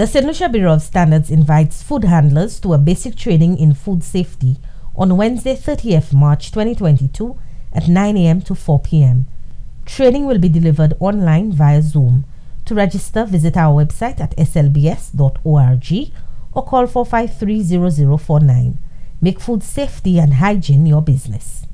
The Saint Lucia Bureau of Standards invites food handlers to a basic training in food safety on Wednesday, 30th March 2022 at 9 a.m. to 4 p.m. Training will be delivered online via Zoom. To register, visit our website at slbs.org or call 4530049. Make food safety and hygiene your business.